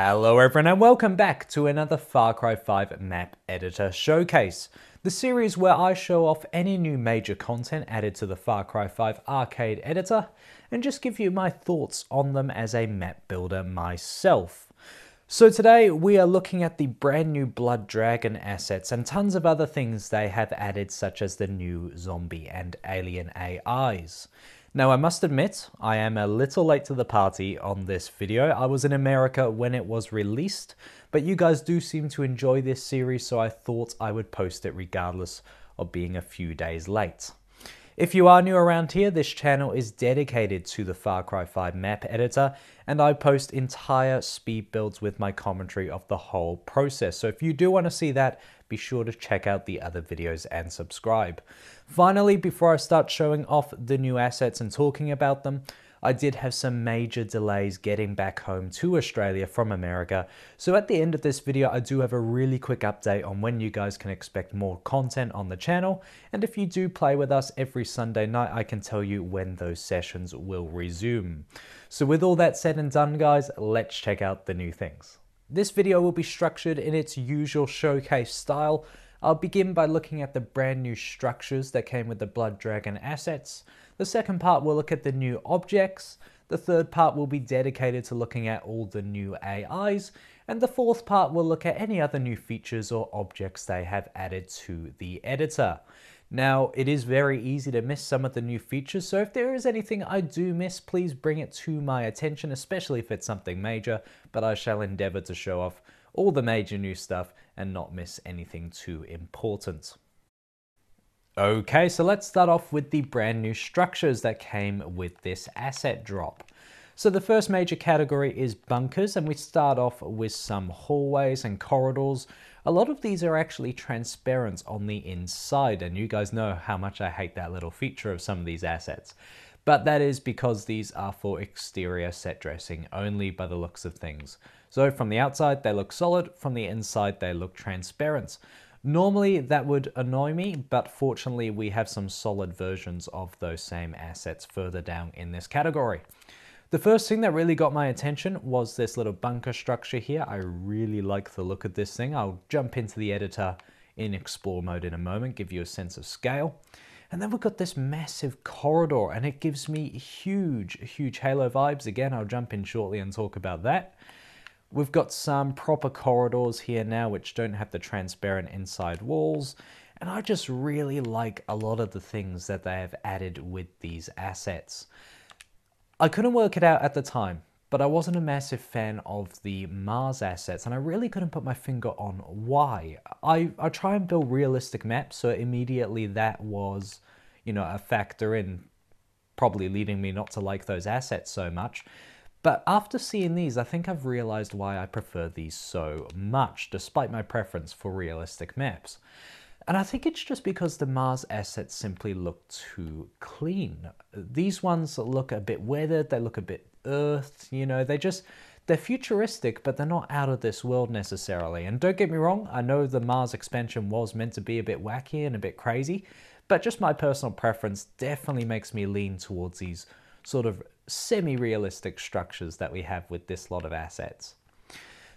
Hello everyone and welcome back to another Far Cry 5 map editor showcase. The series where I show off any new major content added to the Far Cry 5 arcade editor and just give you my thoughts on them as a map builder myself. So today we are looking at the brand new Blood Dragon assets and tons of other things they have added such as the new zombie and alien AIs. Now I must admit, I am a little late to the party on this video. I was in America when it was released, but you guys do seem to enjoy this series so I thought I would post it regardless of being a few days late. If you are new around here, this channel is dedicated to the Far Cry 5 map editor, and I post entire speed builds with my commentary of the whole process. So if you do want to see that, be sure to check out the other videos and subscribe. Finally, before I start showing off the new assets and talking about them, I did have some major delays getting back home to Australia from America. So at the end of this video, I do have a really quick update on when you guys can expect more content on the channel. And if you do play with us every Sunday night, I can tell you when those sessions will resume. So with all that said and done, guys, let's check out the new things. This video will be structured in its usual showcase style. I'll begin by looking at the brand new structures that came with the Blood Dragon assets. The second part will look at the new objects. The third part will be dedicated to looking at all the new AIs. And the fourth part will look at any other new features or objects they have added to the editor. Now, it is very easy to miss some of the new features, so if there is anything I do miss, please bring it to my attention, especially if it's something major, but I shall endeavor to show off all the major new stuff and not miss anything too important. Okay, so let's start off with the brand new structures that came with this asset drop. So the first major category is bunkers, and we start off with some hallways and corridors. A lot of these are actually transparent on the inside, and you guys know how much I hate that little feature of some of these assets. But that is because these are for exterior set dressing only by the looks of things. So from the outside they look solid, from the inside they look transparent. Normally that would annoy me, but fortunately we have some solid versions of those same assets further down in this category. The first thing that really got my attention was this little bunker structure here. I really like the look of this thing. I'll jump into the editor in explore mode in a moment, give you a sense of scale. And then we've got this massive corridor and it gives me huge, huge Halo vibes. Again, I'll jump in shortly and talk about that. We've got some proper corridors here now which don't have the transparent inside walls. And I just really like a lot of the things that they have added with these assets. I couldn't work it out at the time, but I wasn't a massive fan of the Mars assets, and I really couldn't put my finger on why. I, I try and build realistic maps, so immediately that was, you know, a factor in probably leading me not to like those assets so much. But after seeing these, I think I've realized why I prefer these so much, despite my preference for realistic maps. And I think it's just because the Mars assets simply look too clean. These ones look a bit weathered, they look a bit earthed, you know, they just, they're futuristic, but they're not out of this world necessarily. And don't get me wrong, I know the Mars expansion was meant to be a bit wacky and a bit crazy, but just my personal preference definitely makes me lean towards these sort of semi-realistic structures that we have with this lot of assets.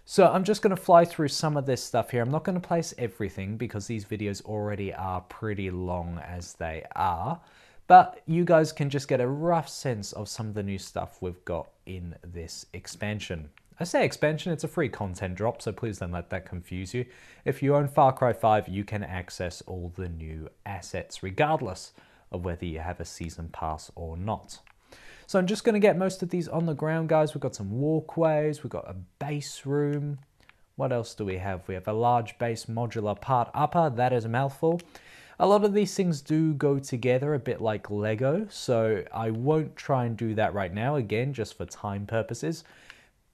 So I'm just going to fly through some of this stuff here. I'm not going to place everything because these videos already are pretty long as they are. But you guys can just get a rough sense of some of the new stuff we've got in this expansion. I say expansion, it's a free content drop, so please don't let that confuse you. If you own Far Cry 5, you can access all the new assets regardless of whether you have a season pass or not. So I'm just going to get most of these on the ground, guys. We've got some walkways, we've got a base room. What else do we have? We have a large base modular part upper. That is a mouthful. A lot of these things do go together a bit like Lego, so I won't try and do that right now, again, just for time purposes.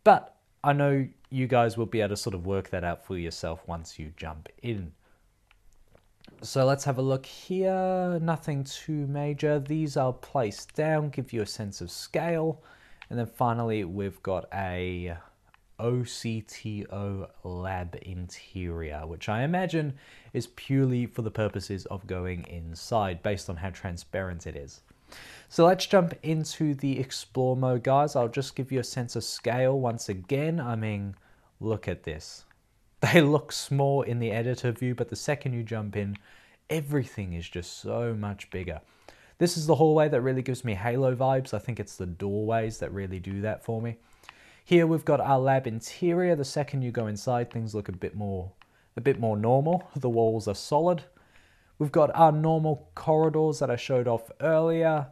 But I know you guys will be able to sort of work that out for yourself once you jump in. So let's have a look here. Nothing too major. These are placed down, give you a sense of scale. And then finally, we've got a OCTO lab interior, which I imagine is purely for the purposes of going inside based on how transparent it is. So let's jump into the explore mode, guys. I'll just give you a sense of scale once again. I mean, Look at this. They look small in the editor view, but the second you jump in, everything is just so much bigger. This is the hallway that really gives me Halo vibes. I think it's the doorways that really do that for me. Here we've got our lab interior. The second you go inside, things look a bit more a bit more normal. The walls are solid. We've got our normal corridors that I showed off earlier.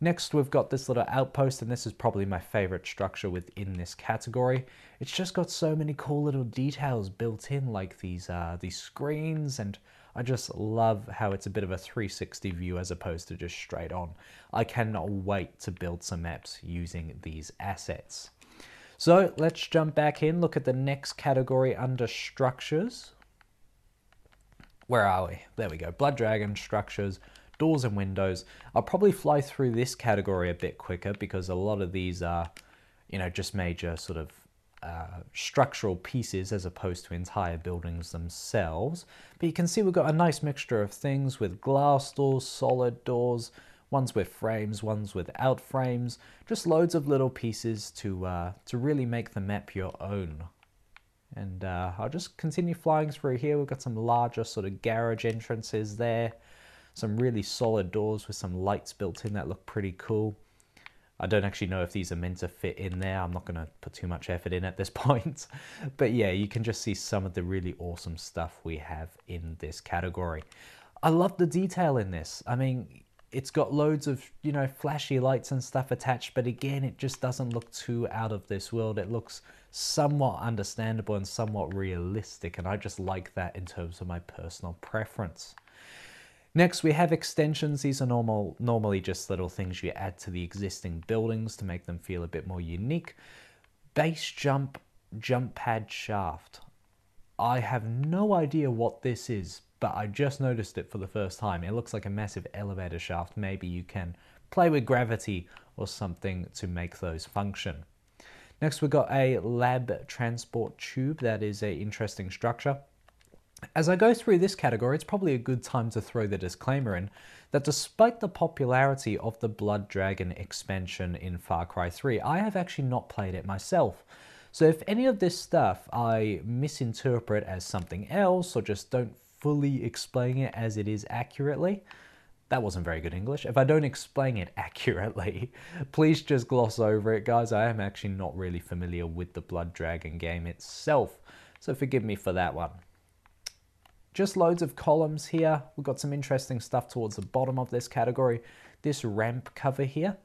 Next, we've got this little outpost, and this is probably my favorite structure within this category. It's just got so many cool little details built in, like these uh, these screens, and I just love how it's a bit of a 360 view as opposed to just straight on. I cannot wait to build some maps using these assets. So let's jump back in, look at the next category under structures. Where are we? There we go. Blood Dragon, structures, doors and windows. I'll probably fly through this category a bit quicker because a lot of these are, you know, just major sort of uh, structural pieces as opposed to entire buildings themselves. But you can see we've got a nice mixture of things with glass doors, solid doors, ones with frames, ones without frames, just loads of little pieces to, uh, to really make the map your own. And uh, I'll just continue flying through here. We've got some larger sort of garage entrances there, some really solid doors with some lights built in that look pretty cool. I don't actually know if these are meant to fit in there. I'm not going to put too much effort in at this point. but yeah, you can just see some of the really awesome stuff we have in this category. I love the detail in this. I mean, it's got loads of, you know, flashy lights and stuff attached, but again, it just doesn't look too out of this world. It looks somewhat understandable and somewhat realistic, and I just like that in terms of my personal preference. Next, we have extensions. These are normal, normally just little things you add to the existing buildings to make them feel a bit more unique. Base jump, jump pad shaft. I have no idea what this is, but I just noticed it for the first time. It looks like a massive elevator shaft. Maybe you can play with gravity or something to make those function. Next, we've got a lab transport tube. That is an interesting structure. As I go through this category, it's probably a good time to throw the disclaimer in that despite the popularity of the Blood Dragon expansion in Far Cry 3, I have actually not played it myself. So if any of this stuff I misinterpret as something else or just don't fully explain it as it is accurately, that wasn't very good English. If I don't explain it accurately, please just gloss over it, guys. I am actually not really familiar with the Blood Dragon game itself, so forgive me for that one. Just loads of columns here. We've got some interesting stuff towards the bottom of this category. This ramp cover here.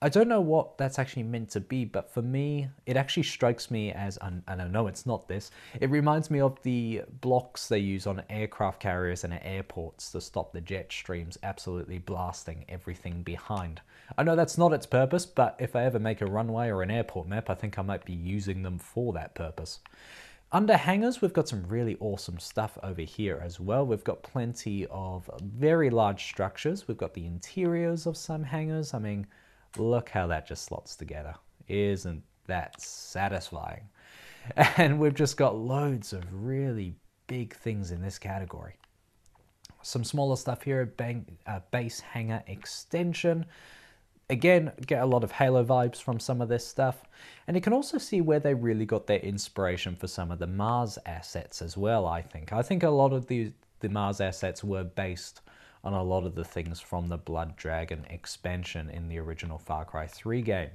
I don't know what that's actually meant to be, but for me, it actually strikes me as, and I know it's not this, it reminds me of the blocks they use on aircraft carriers and airports to stop the jet streams absolutely blasting everything behind. I know that's not its purpose, but if I ever make a runway or an airport map, I think I might be using them for that purpose. Under hangars, we've got some really awesome stuff over here as well. We've got plenty of very large structures. We've got the interiors of some hangars. I mean, look how that just slots together. Isn't that satisfying? And we've just got loads of really big things in this category. Some smaller stuff here, bank, uh, base hangar extension. Again, get a lot of Halo vibes from some of this stuff. And you can also see where they really got their inspiration for some of the Mars assets as well, I think. I think a lot of the, the Mars assets were based on a lot of the things from the Blood Dragon expansion in the original Far Cry 3 game.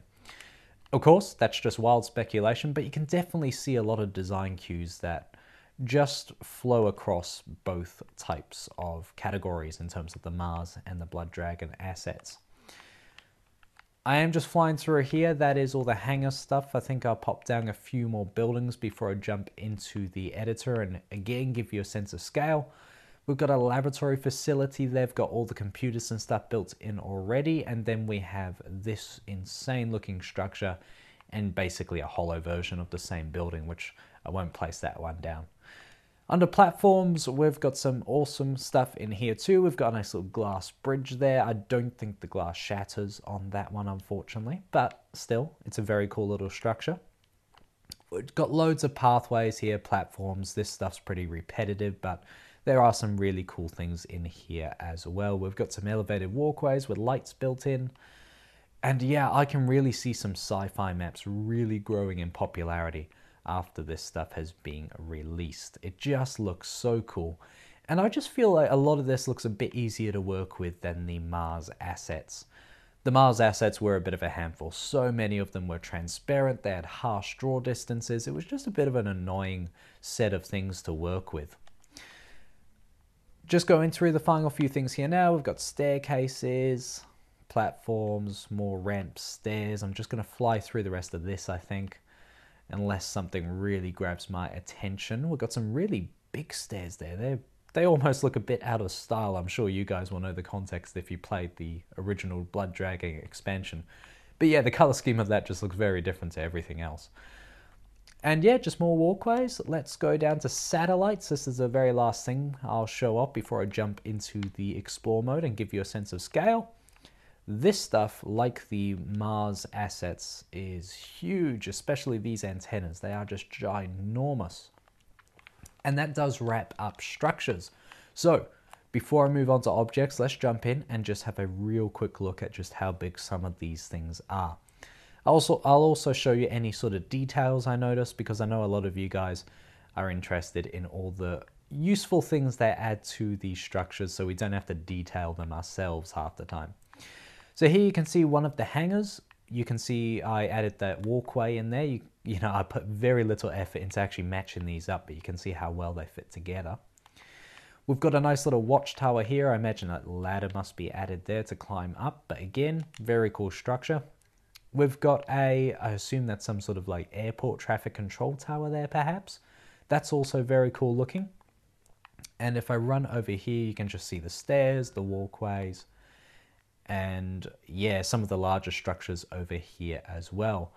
Of course, that's just wild speculation, but you can definitely see a lot of design cues that just flow across both types of categories in terms of the Mars and the Blood Dragon assets. I am just flying through here. That is all the hangar stuff. I think I'll pop down a few more buildings before I jump into the editor and again give you a sense of scale. We've got a laboratory facility. They've got all the computers and stuff built in already. And then we have this insane looking structure and basically a hollow version of the same building, which I won't place that one down. Under platforms, we've got some awesome stuff in here too. We've got a nice little glass bridge there. I don't think the glass shatters on that one, unfortunately, but still, it's a very cool little structure. We've got loads of pathways here, platforms. This stuff's pretty repetitive, but there are some really cool things in here as well. We've got some elevated walkways with lights built in. And yeah, I can really see some sci-fi maps really growing in popularity after this stuff has been released. It just looks so cool. And I just feel like a lot of this looks a bit easier to work with than the Mars assets. The Mars assets were a bit of a handful. So many of them were transparent, they had harsh draw distances. It was just a bit of an annoying set of things to work with. Just going through the final few things here now, we've got staircases, platforms, more ramps, stairs. I'm just going to fly through the rest of this, I think, unless something really grabs my attention. We've got some really big stairs there. They're they almost look a bit out of style. I'm sure you guys will know the context if you played the original Blood Dragon expansion. But yeah, the color scheme of that just looks very different to everything else. And yeah, just more walkways. Let's go down to satellites. This is the very last thing I'll show off before I jump into the explore mode and give you a sense of scale. This stuff, like the Mars assets, is huge, especially these antennas. They are just ginormous and that does wrap up structures. So before I move on to objects, let's jump in and just have a real quick look at just how big some of these things are. Also, I'll also show you any sort of details I notice because I know a lot of you guys are interested in all the useful things they add to these structures so we don't have to detail them ourselves half the time. So here you can see one of the hangars. You can see I added that walkway in there. You you know, I put very little effort into actually matching these up, but you can see how well they fit together. We've got a nice little watchtower here. I imagine a ladder must be added there to climb up, but again, very cool structure. We've got a, I assume that's some sort of like airport traffic control tower there perhaps. That's also very cool looking. And if I run over here, you can just see the stairs, the walkways, and yeah, some of the larger structures over here as well.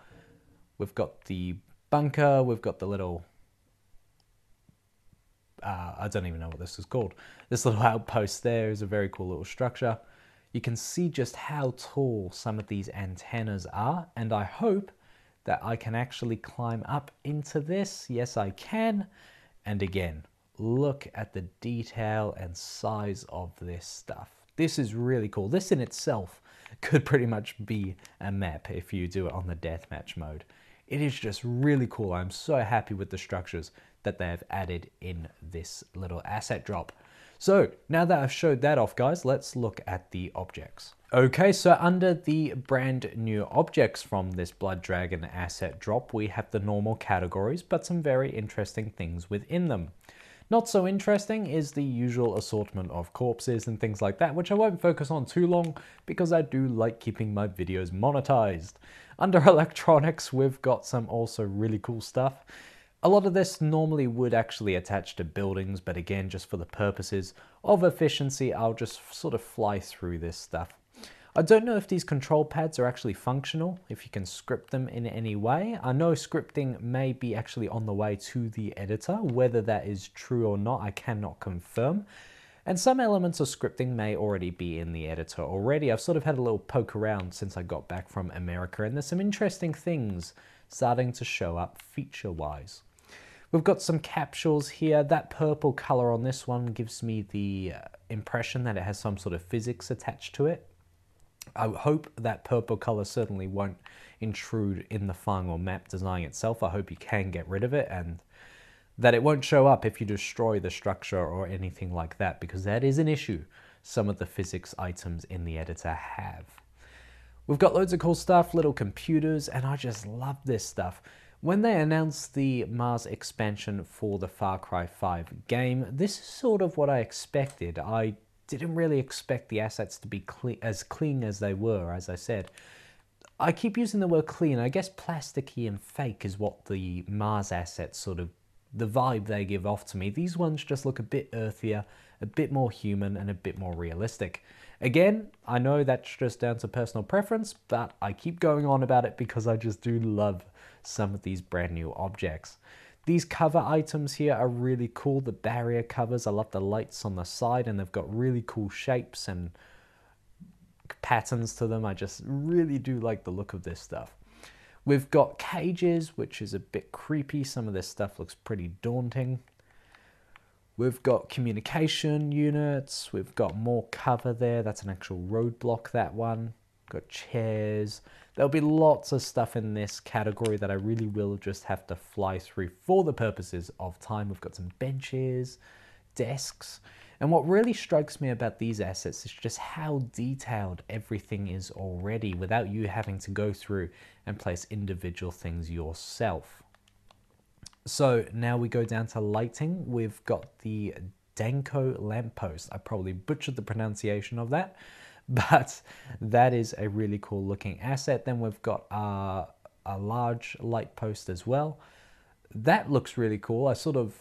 We've got the bunker, we've got the little uh, I don't even know what this is called. This little outpost there is a very cool little structure. You can see just how tall some of these antennas are, and I hope that I can actually climb up into this. Yes, I can. And again, look at the detail and size of this stuff. This is really cool. This in itself could pretty much be a map if you do it on the deathmatch mode. It is just really cool. I'm so happy with the structures that they have added in this little asset drop. So now that I've showed that off guys, let's look at the objects. Okay, so under the brand new objects from this Blood Dragon asset drop, we have the normal categories, but some very interesting things within them. Not so interesting is the usual assortment of corpses and things like that, which I won't focus on too long because I do like keeping my videos monetized. Under electronics, we've got some also really cool stuff. A lot of this normally would actually attach to buildings, but again, just for the purposes of efficiency, I'll just sort of fly through this stuff. I don't know if these control pads are actually functional, if you can script them in any way. I know scripting may be actually on the way to the editor. Whether that is true or not, I cannot confirm. And some elements of scripting may already be in the editor already. I've sort of had a little poke around since I got back from America, and there's some interesting things starting to show up feature-wise. We've got some capsules here. That purple color on this one gives me the uh, impression that it has some sort of physics attached to it. I hope that purple color certainly won't intrude in the final map design itself. I hope you can get rid of it and that it won't show up if you destroy the structure or anything like that because that is an issue some of the physics items in the editor have. We've got loads of cool stuff, little computers, and I just love this stuff. When they announced the Mars expansion for the Far Cry 5 game, this is sort of what I expected. I didn't really expect the assets to be clean, as clean as they were, as I said. I keep using the word clean. I guess plasticky and fake is what the Mars assets sort of, the vibe they give off to me. These ones just look a bit earthier, a bit more human, and a bit more realistic. Again, I know that's just down to personal preference, but I keep going on about it because I just do love some of these brand new objects. These cover items here are really cool. The barrier covers, I love the lights on the side and they've got really cool shapes and patterns to them. I just really do like the look of this stuff. We've got cages, which is a bit creepy. Some of this stuff looks pretty daunting. We've got communication units. We've got more cover there. That's an actual roadblock, that one. got chairs. There'll be lots of stuff in this category that I really will just have to fly through for the purposes of time. We've got some benches, desks, and what really strikes me about these assets is just how detailed everything is already without you having to go through and place individual things yourself. So now we go down to lighting. We've got the Danko lamppost. I probably butchered the pronunciation of that, but that is a really cool looking asset. Then we've got uh, a large light post as well. That looks really cool. I sort of,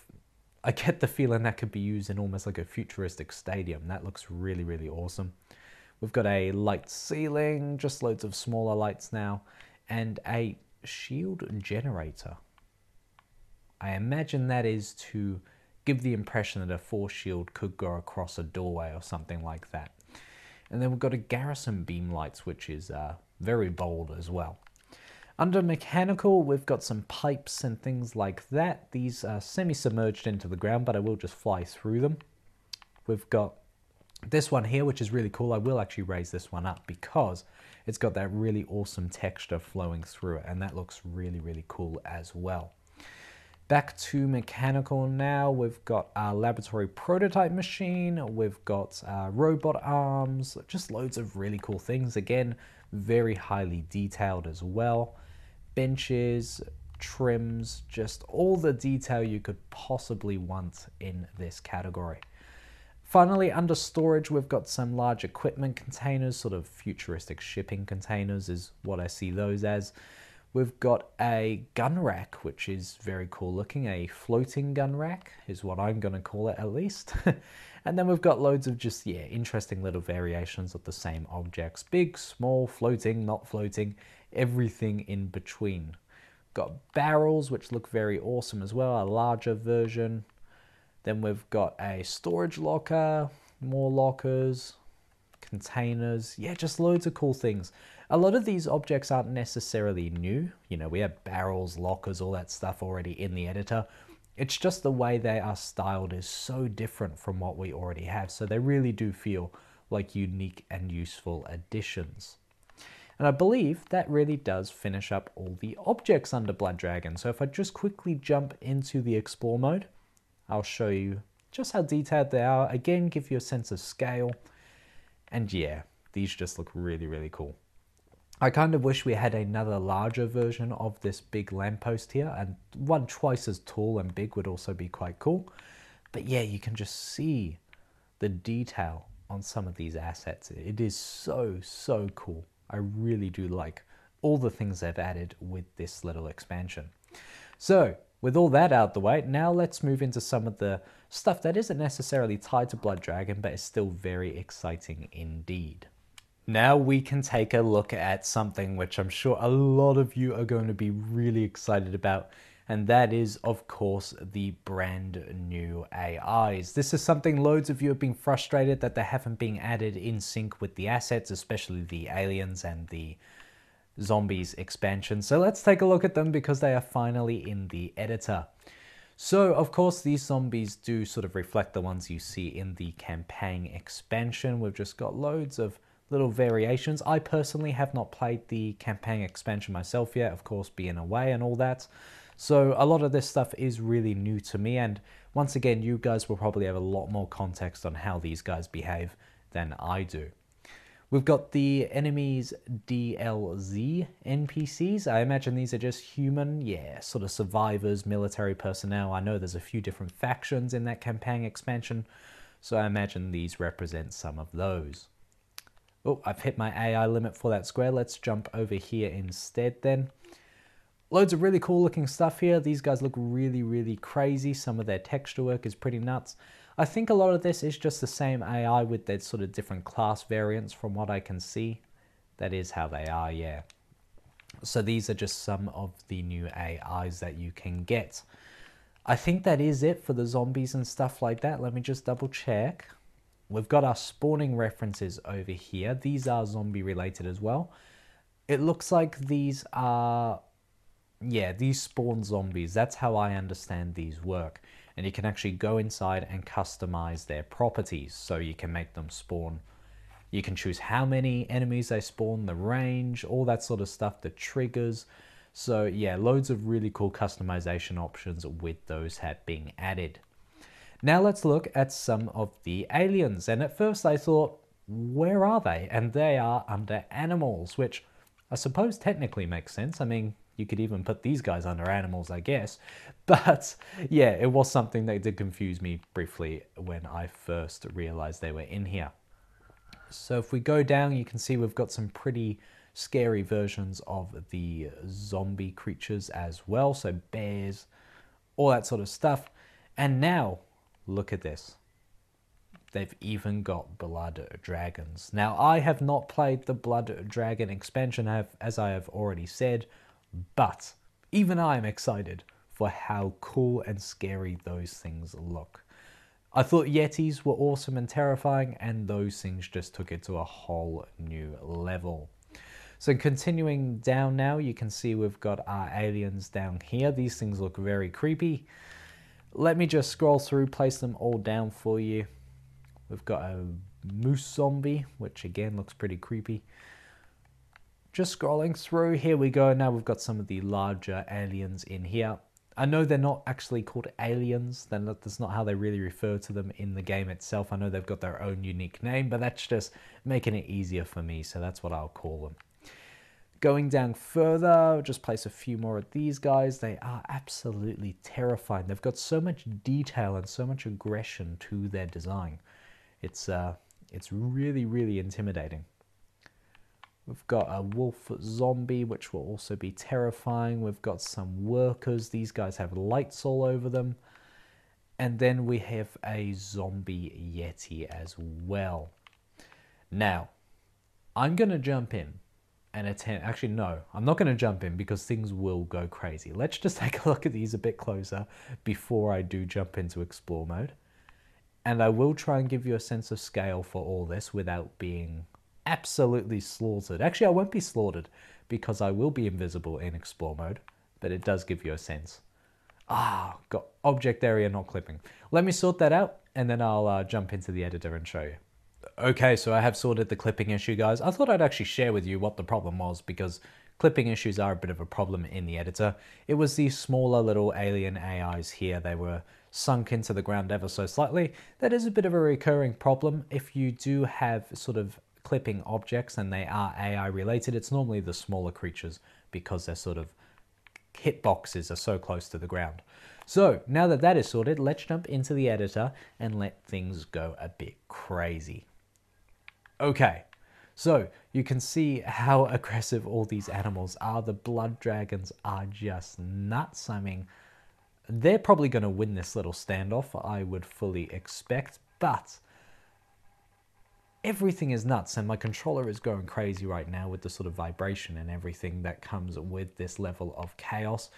I get the feeling that could be used in almost like a futuristic stadium. That looks really, really awesome. We've got a light ceiling, just loads of smaller lights now, and a shield generator. I imagine that is to give the impression that a force shield could go across a doorway or something like that. And then we've got a garrison beam lights, which is uh, very bold as well. Under mechanical, we've got some pipes and things like that. These are semi-submerged into the ground, but I will just fly through them. We've got this one here, which is really cool. I will actually raise this one up because it's got that really awesome texture flowing through it, and that looks really, really cool as well. Back to mechanical now, we've got our laboratory prototype machine, we've got uh, robot arms, just loads of really cool things. Again, very highly detailed as well. Benches, trims, just all the detail you could possibly want in this category. Finally, under storage, we've got some large equipment containers, sort of futuristic shipping containers is what I see those as. We've got a gun rack, which is very cool looking. A floating gun rack is what I'm going to call it at least. and then we've got loads of just, yeah, interesting little variations of the same objects. Big, small, floating, not floating, everything in between. Got barrels, which look very awesome as well, a larger version. Then we've got a storage locker, more lockers, containers. Yeah, just loads of cool things. A lot of these objects aren't necessarily new. You know, we have barrels, lockers, all that stuff already in the editor. It's just the way they are styled is so different from what we already have. So they really do feel like unique and useful additions. And I believe that really does finish up all the objects under Blood Dragon. So if I just quickly jump into the explore mode, I'll show you just how detailed they are. Again, give you a sense of scale. And yeah, these just look really, really cool. I kind of wish we had another larger version of this big lamppost here, and one twice as tall and big would also be quite cool. But yeah, you can just see the detail on some of these assets. It is so, so cool. I really do like all the things they've added with this little expansion. So, with all that out the way, now let's move into some of the stuff that isn't necessarily tied to Blood Dragon, but is still very exciting indeed. Now we can take a look at something which I'm sure a lot of you are going to be really excited about, and that is, of course, the brand new AIs. This is something loads of you have been frustrated that they haven't been added in sync with the assets, especially the aliens and the zombies expansion. So let's take a look at them because they are finally in the editor. So, of course, these zombies do sort of reflect the ones you see in the campaign expansion. We've just got loads of little variations. I personally have not played the campaign expansion myself yet, of course, being away and all that. So a lot of this stuff is really new to me, and once again, you guys will probably have a lot more context on how these guys behave than I do. We've got the enemies DLZ NPCs. I imagine these are just human, yeah, sort of survivors, military personnel. I know there's a few different factions in that campaign expansion, so I imagine these represent some of those. Oh, I've hit my AI limit for that square. Let's jump over here instead then. Loads of really cool looking stuff here. These guys look really, really crazy. Some of their texture work is pretty nuts. I think a lot of this is just the same AI with their sort of different class variants from what I can see. That is how they are, yeah. So these are just some of the new AIs that you can get. I think that is it for the zombies and stuff like that. Let me just double check. We've got our spawning references over here. These are zombie related as well. It looks like these are, yeah, these spawn zombies. That's how I understand these work. And you can actually go inside and customize their properties. So you can make them spawn, You can choose how many enemies they spawn, the range, all that sort of stuff, the triggers. So yeah, loads of really cool customization options with those have been added. Now let's look at some of the aliens. And at first I thought, where are they? And they are under animals, which I suppose technically makes sense. I mean, you could even put these guys under animals, I guess. But yeah, it was something that did confuse me briefly when I first realized they were in here. So if we go down, you can see we've got some pretty scary versions of the zombie creatures as well. So bears, all that sort of stuff. And now, look at this. They've even got Blood Dragons. Now, I have not played the Blood Dragon expansion, as I have already said, but even I am excited for how cool and scary those things look. I thought Yetis were awesome and terrifying, and those things just took it to a whole new level. So continuing down now, you can see we've got our aliens down here. These things look very creepy. Let me just scroll through, place them all down for you. We've got a moose zombie, which again looks pretty creepy. Just scrolling through, here we go. Now we've got some of the larger aliens in here. I know they're not actually called aliens. Then that's not how they really refer to them in the game itself. I know they've got their own unique name, but that's just making it easier for me. So that's what I'll call them. Going down further, just place a few more of these guys. They are absolutely terrifying. They've got so much detail and so much aggression to their design. It's uh, it's really really intimidating. We've got a wolf zombie, which will also be terrifying. We've got some workers. These guys have lights all over them. And then we have a zombie yeti as well. Now, I'm going to jump in and attempt. Actually, no, I'm not going to jump in because things will go crazy. Let's just take a look at these a bit closer before I do jump into explore mode. And I will try and give you a sense of scale for all this without being absolutely slaughtered. Actually, I won't be slaughtered because I will be invisible in explore mode, but it does give you a sense. Ah, got object area not clipping. Let me sort that out and then I'll uh, jump into the editor and show you. Okay, so I have sorted the clipping issue, guys. I thought I'd actually share with you what the problem was because clipping issues are a bit of a problem in the editor. It was these smaller little alien AIs here. They were sunk into the ground ever so slightly. That is a bit of a recurring problem if you do have sort of clipping objects and they are AI related, it's normally the smaller creatures because their sort of hitboxes are so close to the ground. So now that that is sorted, let's jump into the editor and let things go a bit crazy. Okay, so you can see how aggressive all these animals are. The blood dragons are just nuts. I mean, they're probably going to win this little standoff, I would fully expect, but everything is nuts and my controller is going crazy right now with the sort of vibration and everything that comes with this level of chaos.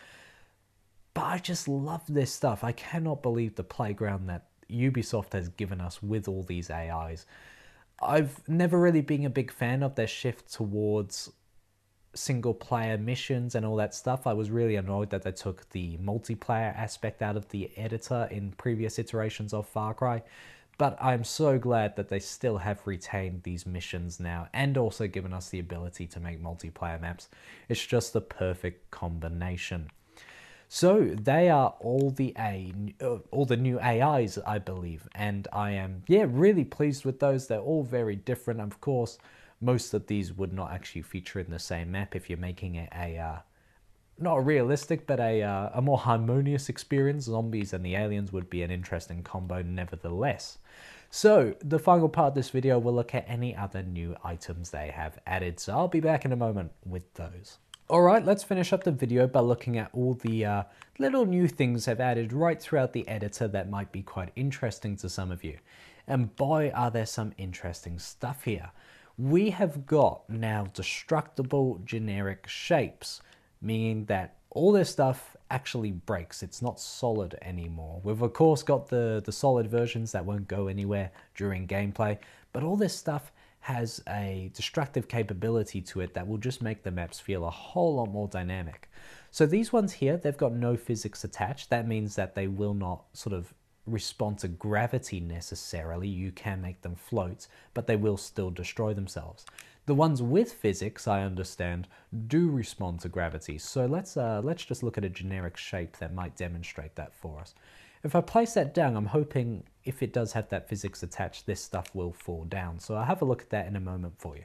But I just love this stuff. I cannot believe the playground that Ubisoft has given us with all these AIs. I've never really been a big fan of their shift towards single player missions and all that stuff. I was really annoyed that they took the multiplayer aspect out of the editor in previous iterations of Far Cry but I'm so glad that they still have retained these missions now and also given us the ability to make multiplayer maps. It's just the perfect combination. So they are all the A, uh, all the new AIs, I believe, and I am yeah really pleased with those. They're all very different. Of course, most of these would not actually feature in the same map if you're making it a uh, not realistic, but a, uh, a more harmonious experience. Zombies and the aliens would be an interesting combo nevertheless. So, the final part of this video will look at any other new items they have added, so I'll be back in a moment with those. Alright, let's finish up the video by looking at all the uh, little new things they've added right throughout the editor that might be quite interesting to some of you. And boy, are there some interesting stuff here. We have got now destructible generic shapes meaning that all this stuff actually breaks. It's not solid anymore. We've of course got the, the solid versions that won't go anywhere during gameplay, but all this stuff has a destructive capability to it that will just make the maps feel a whole lot more dynamic. So these ones here, they've got no physics attached. That means that they will not sort of respond to gravity necessarily. You can make them float, but they will still destroy themselves. The ones with physics, I understand, do respond to gravity. So let's uh, let's just look at a generic shape that might demonstrate that for us. If I place that down, I'm hoping if it does have that physics attached, this stuff will fall down. So I'll have a look at that in a moment for you.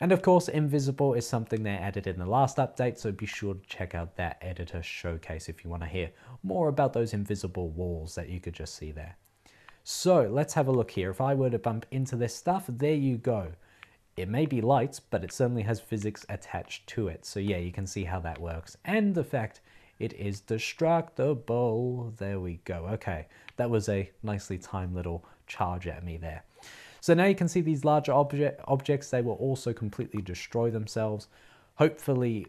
And of course, Invisible is something they added in the last update, so be sure to check out that editor showcase if you want to hear more about those invisible walls that you could just see there. So let's have a look here. If I were to bump into this stuff, there you go. It may be light, but it certainly has physics attached to it. So yeah, you can see how that works. And the fact it is destructible. There we go. Okay, that was a nicely timed little charge at me there. So now you can see these larger object, objects, they will also completely destroy themselves. Hopefully,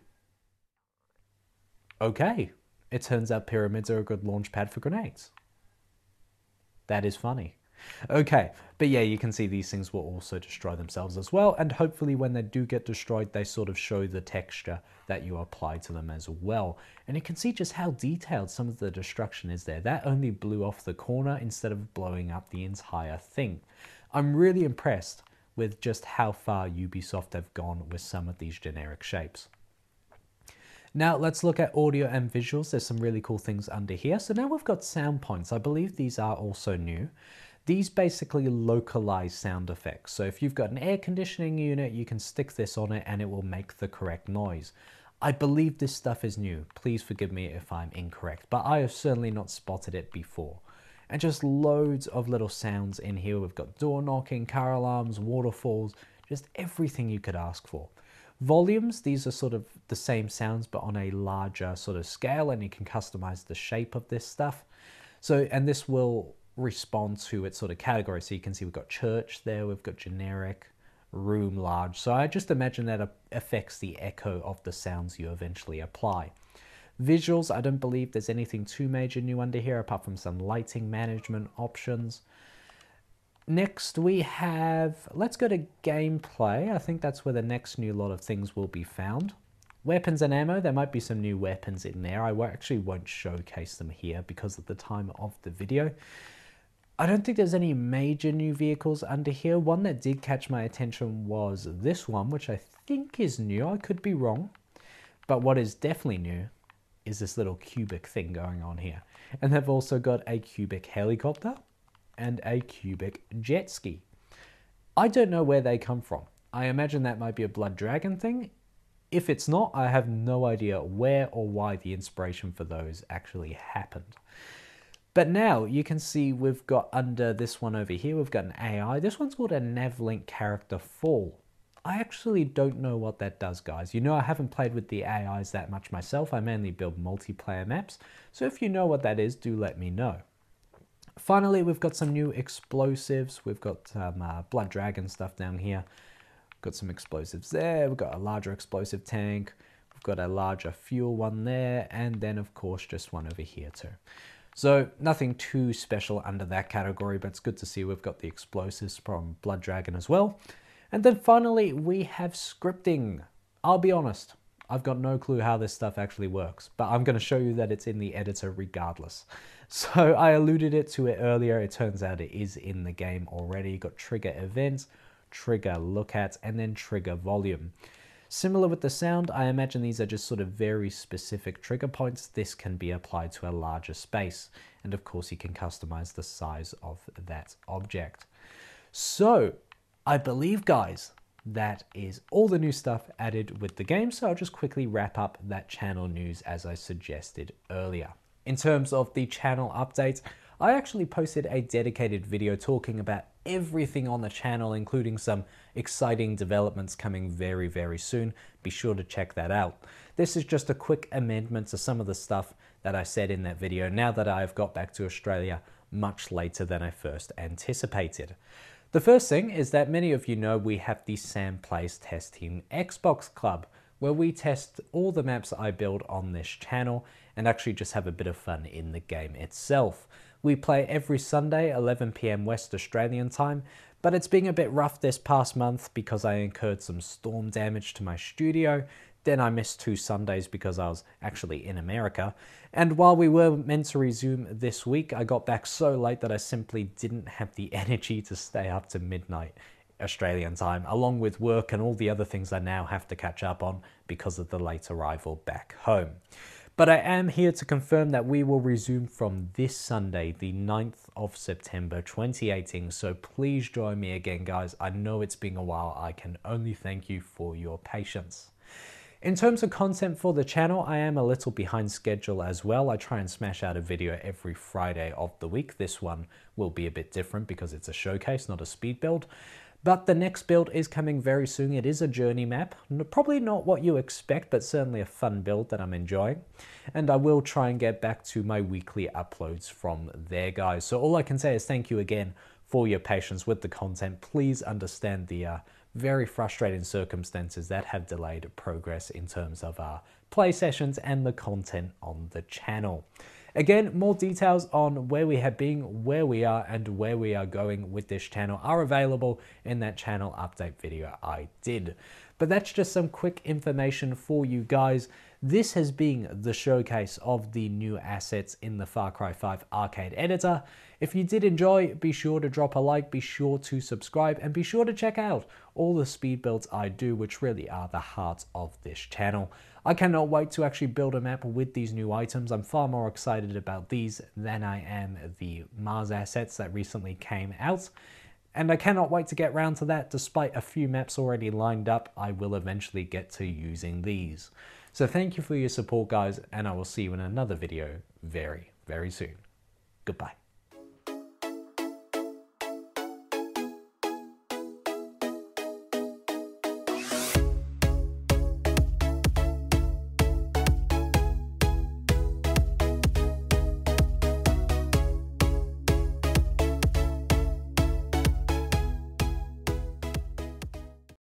okay, it turns out pyramids are a good launch pad for grenades. That is funny. Okay, but yeah, you can see these things will also destroy themselves as well, and hopefully when they do get destroyed, they sort of show the texture that you apply to them as well. And you can see just how detailed some of the destruction is there. That only blew off the corner instead of blowing up the entire thing. I'm really impressed with just how far Ubisoft have gone with some of these generic shapes. Now let's look at audio and visuals. There's some really cool things under here. So now we've got sound points. I believe these are also new. These basically localize sound effects. So if you've got an air conditioning unit, you can stick this on it and it will make the correct noise. I believe this stuff is new. Please forgive me if I'm incorrect, but I have certainly not spotted it before and just loads of little sounds in here. We've got door knocking, car alarms, waterfalls, just everything you could ask for. Volumes, these are sort of the same sounds but on a larger sort of scale and you can customize the shape of this stuff. So, and this will respond to its sort of category. So you can see we've got church there, we've got generic, room, large. So I just imagine that affects the echo of the sounds you eventually apply. Visuals, I don't believe there's anything too major new under here apart from some lighting management options. Next we have, let's go to gameplay. I think that's where the next new lot of things will be found. Weapons and ammo, there might be some new weapons in there. I actually won't showcase them here because of the time of the video. I don't think there's any major new vehicles under here. One that did catch my attention was this one, which I think is new. I could be wrong. But what is definitely new is this little cubic thing going on here. And they've also got a cubic helicopter and a cubic jet ski. I don't know where they come from. I imagine that might be a Blood Dragon thing. If it's not, I have no idea where or why the inspiration for those actually happened. But now you can see we've got under this one over here, we've got an AI. This one's called a Navlink character fall. I actually don't know what that does, guys. You know, I haven't played with the AIs that much myself. I mainly build multiplayer maps. So if you know what that is, do let me know. Finally, we've got some new explosives. We've got some uh, Blood Dragon stuff down here. Got some explosives there. We've got a larger explosive tank. We've got a larger fuel one there. And then, of course, just one over here too. So nothing too special under that category, but it's good to see we've got the explosives from Blood Dragon as well. And then finally, we have scripting. I'll be honest, I've got no clue how this stuff actually works, but I'm going to show you that it's in the editor regardless. So I alluded it to it earlier. It turns out it is in the game already. You've got trigger events, trigger look at, and then trigger volume. Similar with the sound, I imagine these are just sort of very specific trigger points. This can be applied to a larger space. And of course, you can customize the size of that object. So I believe, guys, that is all the new stuff added with the game, so I'll just quickly wrap up that channel news as I suggested earlier. In terms of the channel updates, I actually posted a dedicated video talking about everything on the channel, including some exciting developments coming very, very soon. Be sure to check that out. This is just a quick amendment to some of the stuff that I said in that video now that I've got back to Australia much later than I first anticipated. The first thing is that many of you know we have the Sam Plays Test Team Xbox Club, where we test all the maps I build on this channel and actually just have a bit of fun in the game itself. We play every Sunday, 11pm West Australian time, but it's been a bit rough this past month because I incurred some storm damage to my studio, Then I missed two Sundays because I was actually in America. And while we were meant to resume this week, I got back so late that I simply didn't have the energy to stay up to midnight Australian time, along with work and all the other things I now have to catch up on because of the late arrival back home. But I am here to confirm that we will resume from this Sunday, the 9th of September 2018. So please join me again, guys. I know it's been a while. I can only thank you for your patience. In terms of content for the channel, I am a little behind schedule as well. I try and smash out a video every Friday of the week. This one will be a bit different because it's a showcase, not a speed build. But the next build is coming very soon. It is a journey map. Probably not what you expect, but certainly a fun build that I'm enjoying. And I will try and get back to my weekly uploads from there, guys. So all I can say is thank you again for your patience with the content. Please understand the uh, very frustrating circumstances that have delayed progress in terms of our play sessions and the content on the channel. Again, more details on where we have been, where we are, and where we are going with this channel are available in that channel update video I did. But that's just some quick information for you guys. This has been the showcase of the new assets in the Far Cry 5 arcade editor. If you did enjoy, be sure to drop a like, be sure to subscribe, and be sure to check out all the speed builds I do, which really are the heart of this channel. I cannot wait to actually build a map with these new items. I'm far more excited about these than I am the Mars assets that recently came out. And I cannot wait to get round to that. Despite a few maps already lined up, I will eventually get to using these. So thank you for your support guys, and I will see you in another video very, very soon. Goodbye.